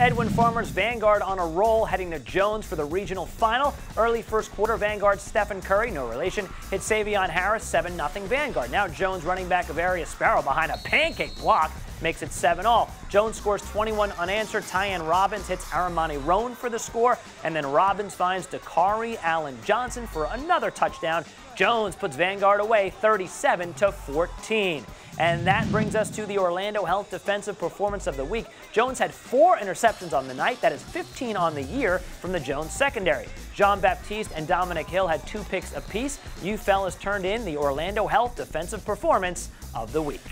Edwin Farmer's Vanguard on a roll, heading to Jones for the regional final. Early first quarter, Vanguard Stephen Curry, no relation, hit Savion Harris 7 0 Vanguard. Now Jones running back of Avarius Sparrow behind a pancake block makes it 7 all. Jones scores 21 unanswered. Tyann Robbins hits Aramani Roan for the score, and then Robbins finds Dakari Allen Johnson for another touchdown. Jones puts Vanguard away 37 to 14. And that brings us to the Orlando Health Defensive Performance of the Week. Jones had four interceptions on the night. That is 15 on the year from the Jones secondary. Jean Baptiste and Dominic Hill had two picks apiece. You fellas turned in the Orlando Health Defensive Performance of the Week.